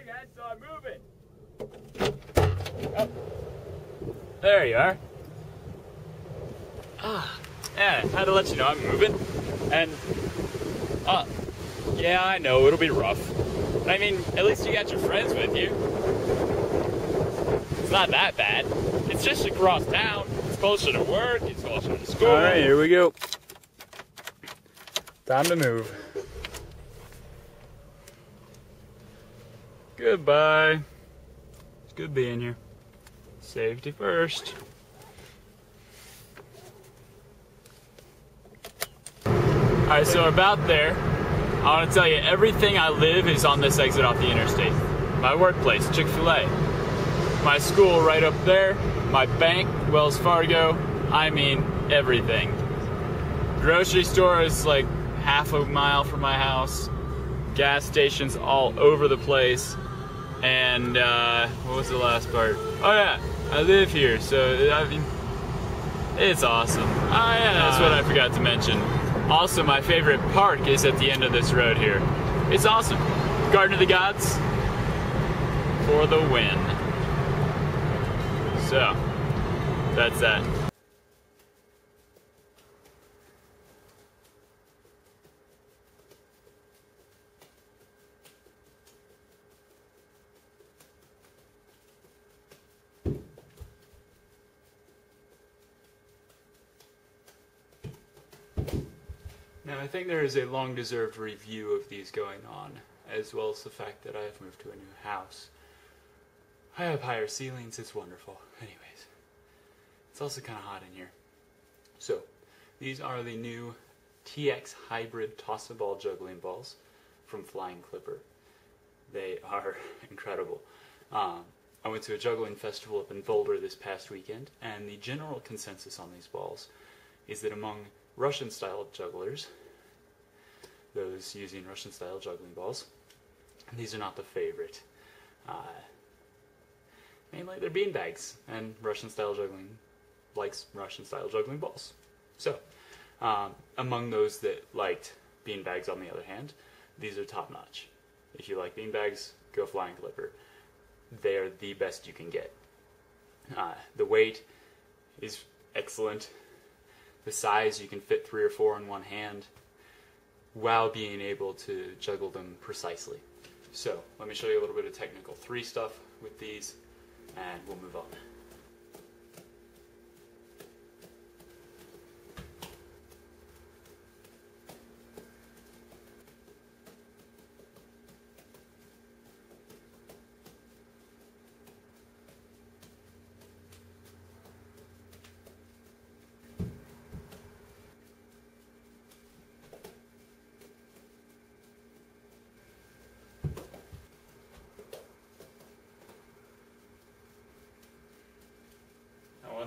big moving. There you are. Ah, yeah, had to let you know I'm moving. And, uh, yeah, I know, it'll be rough. I mean, at least you got your friends with you. It's not that bad. It's just across town. It's closer to work, it's closer to school. All right, here we go. Time to move. Goodbye. It's good being here. Safety first. Alright, so about there, I want to tell you everything I live is on this exit off the interstate. My workplace, Chick fil A. My school right up there. My bank, Wells Fargo. I mean, everything. Grocery store is like half a mile from my house. Gas stations all over the place. And uh, what was the last part? Oh yeah, I live here, so I mean, it's awesome. Oh yeah, that's what I forgot to mention. Also, my favorite park is at the end of this road here. It's awesome. Garden of the Gods for the win. So, that's that. Now, I think there is a long deserved review of these going on, as well as the fact that I have moved to a new house. I have higher ceilings, it's wonderful. Anyways, it's also kind of hot in here. So, these are the new TX Hybrid Tossaball Juggling Balls from Flying Clipper. They are incredible. Um, I went to a juggling festival up in Boulder this past weekend, and the general consensus on these balls is that among Russian style jugglers, those using Russian style juggling balls, these are not the favorite. Uh, mainly they're beanbags, and Russian style juggling likes Russian style juggling balls. So, um, among those that liked beanbags, on the other hand, these are top notch. If you like beanbags, go Flying Clipper. They are the best you can get. Uh, the weight is excellent. The size, you can fit three or four in one hand while being able to juggle them precisely. So, let me show you a little bit of technical three stuff with these, and we'll move on.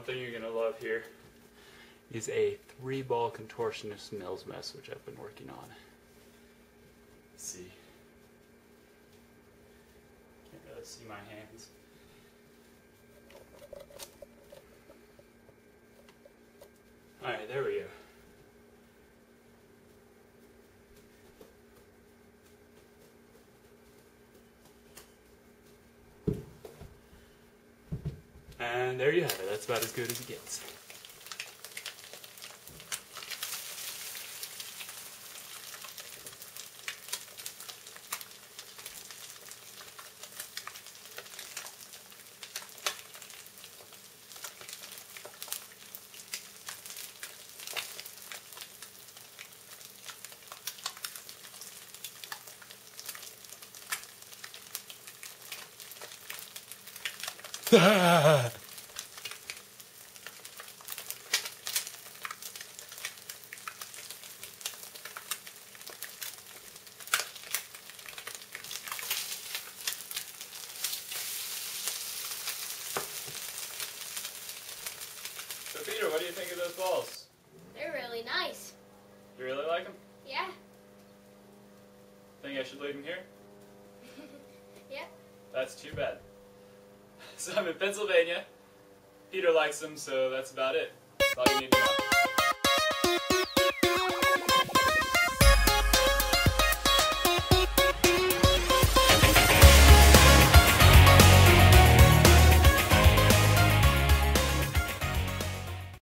Now, one thing you're going to love here is a three ball contortionist Mills mess, which I've been working on. Let's see. Can't really see my hands. Alright, there we go. And there you have it. That's about as good as it gets. So Peter, what do you think of those balls? They're really nice. You really like them? Yeah. Think I should leave them here? yeah. That's too bad. So I'm in Pennsylvania. Peter likes them, so that's about it. That's all you need to know.